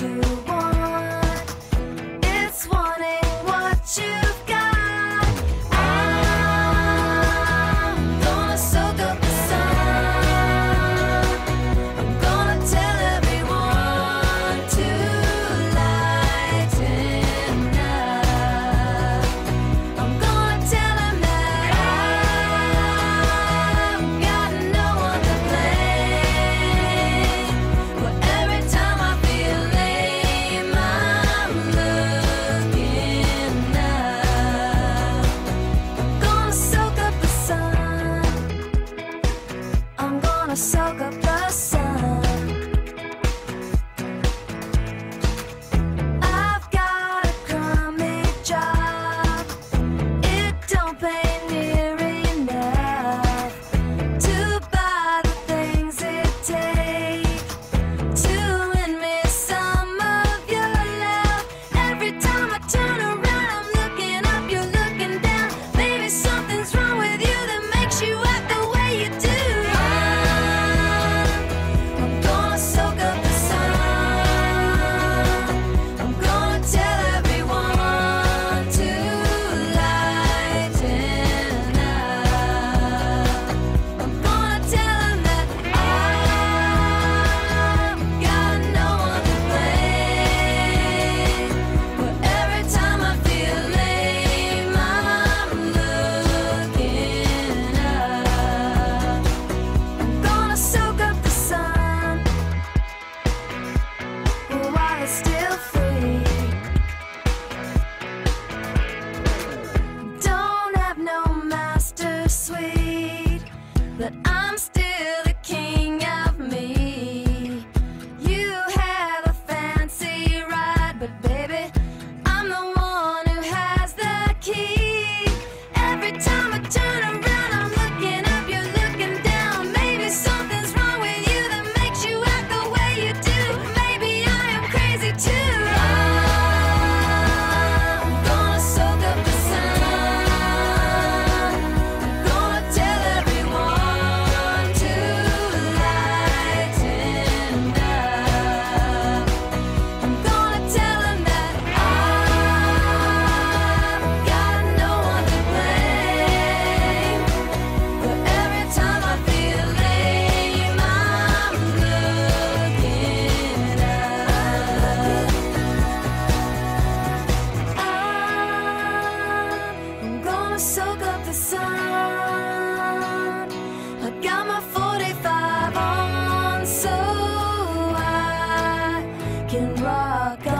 to I'm still can rock on.